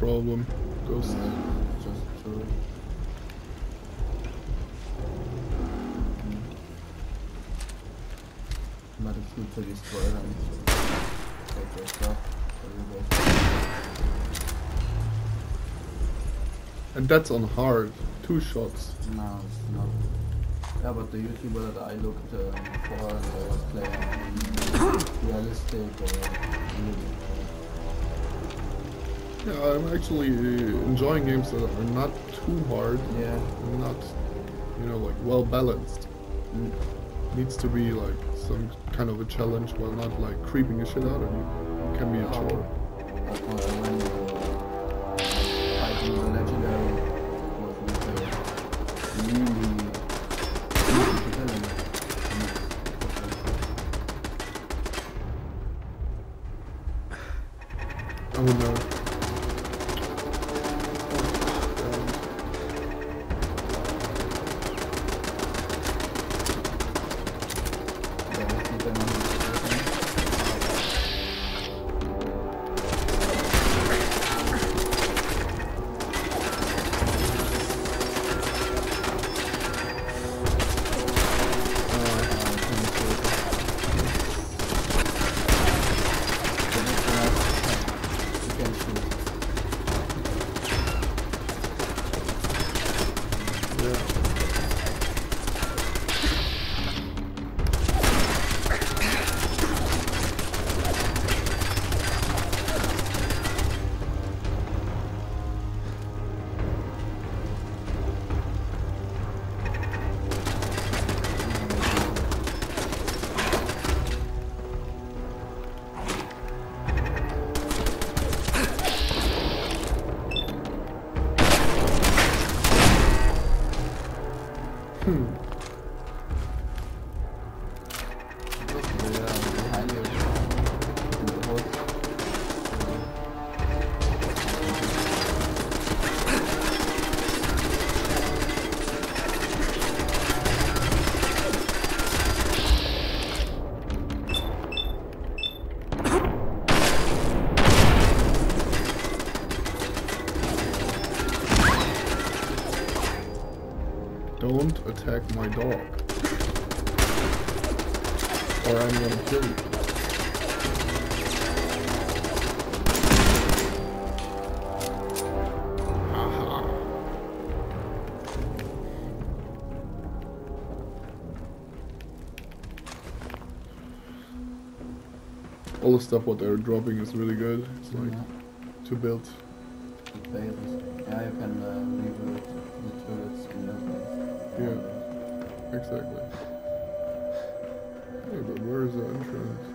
problem. Just stuff. And that's on hard. Two shots. No, it's not. Yeah, but the YouTuber that I looked uh, for, they was playing realistic or. Yeah, I'm actually enjoying games that are not too hard. Yeah. Not, you know, like well balanced. Mm. Needs to be like some kind of a challenge while not like creeping the shit out of you. It can be a chore. Like when when you fighting the legendary was with the really easy villain. Attack my dog. Or I'm gonna kill you. All the stuff what they're dropping is really good. It's like to build. Yeah, you can uh, rebuild the turrets in your place. Yeah. Exactly. Yeah, but where is the entrance?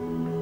I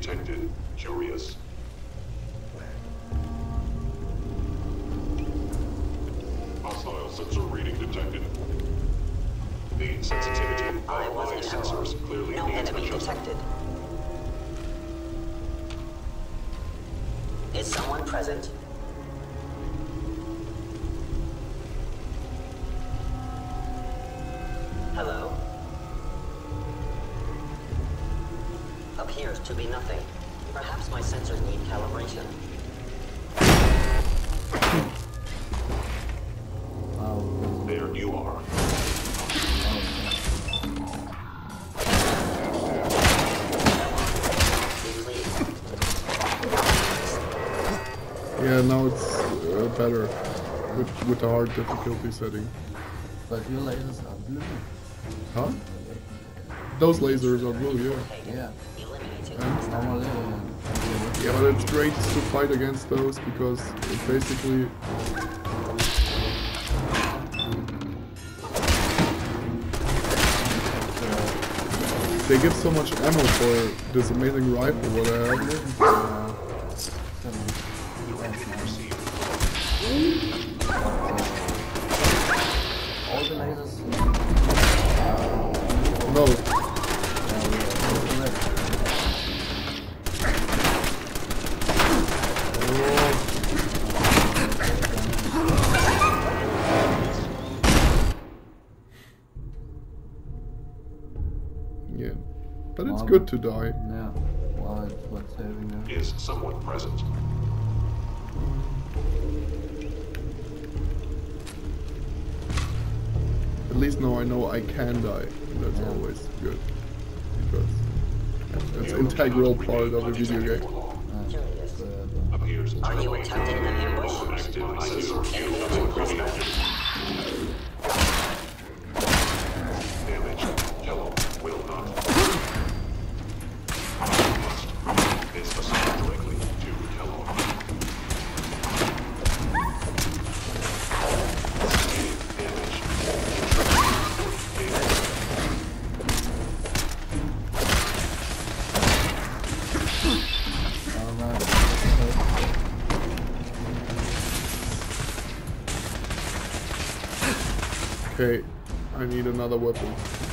detected. Curious. Hostile sensor reading detected. The sensitivity of I my sensors error. clearly No needs enemy adjustment. detected. Is someone present? Appears to be nothing. Perhaps my sensors need calibration. Wow. There you are. Yeah, now it's uh, better with, with the hard difficulty setting. But your lasers are blue. Huh? Those lasers are blue, yeah. Yeah. Eliminated. And, Normally, yeah, but it's great to fight against those because it basically they give so much ammo for this amazing rifle what I have. uh, seven. That's nice. All the lasers. Good to die. Yeah. Wow, it's what's saving them. Is someone present? At least now I know I can die. and That's Yeah. always good because it's integral part of a video game. Curious. so, Appears Are you terminally attempting an ambush? Okay, I need another weapon.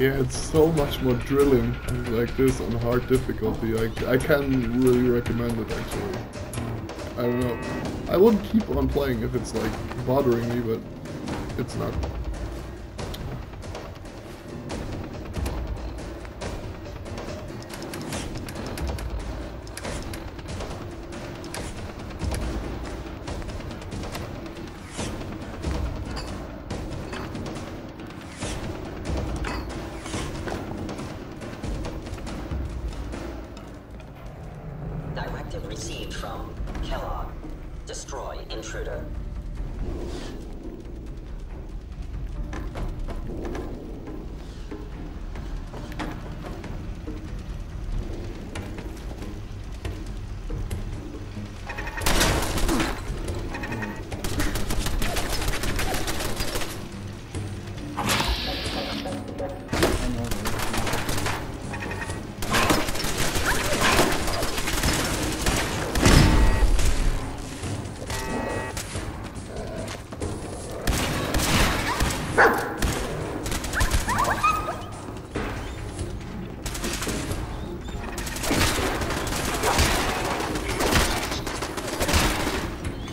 Yeah, it's so much more drilling like this on hard difficulty. I, I can really recommend it actually. I don't know. I wouldn't keep on playing if it's like bothering me, but it's not. Directive received from Kellogg. Destroy intruder.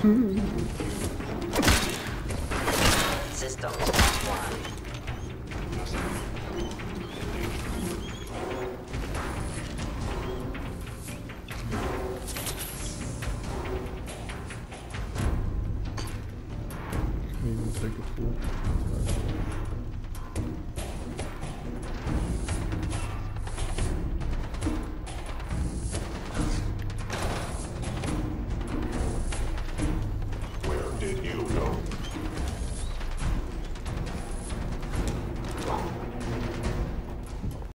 System take a fool.